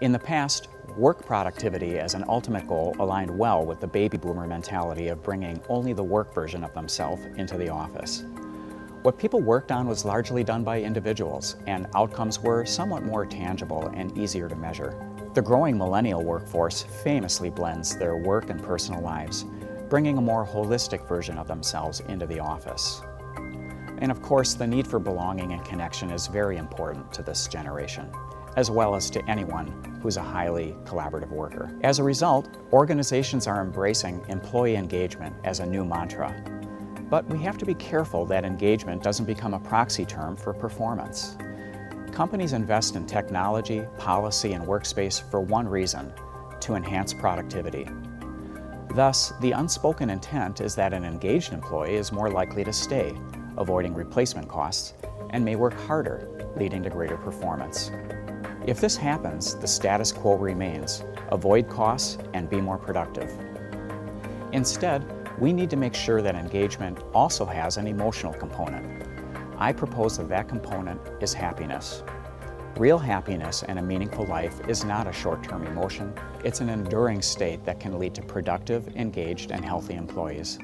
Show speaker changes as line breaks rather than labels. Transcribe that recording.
In the past, work productivity as an ultimate goal aligned well with the baby boomer mentality of bringing only the work version of themselves into the office. What people worked on was largely done by individuals, and outcomes were somewhat more tangible and easier to measure. The growing millennial workforce famously blends their work and personal lives, bringing a more holistic version of themselves into the office. And of course, the need for belonging and connection is very important to this generation as well as to anyone who's a highly collaborative worker. As a result, organizations are embracing employee engagement as a new mantra. But we have to be careful that engagement doesn't become a proxy term for performance. Companies invest in technology, policy, and workspace for one reason, to enhance productivity. Thus, the unspoken intent is that an engaged employee is more likely to stay, avoiding replacement costs, and may work harder, leading to greater performance. If this happens, the status quo remains. Avoid costs and be more productive. Instead, we need to make sure that engagement also has an emotional component. I propose that that component is happiness. Real happiness and a meaningful life is not a short-term emotion. It's an enduring state that can lead to productive, engaged, and healthy employees.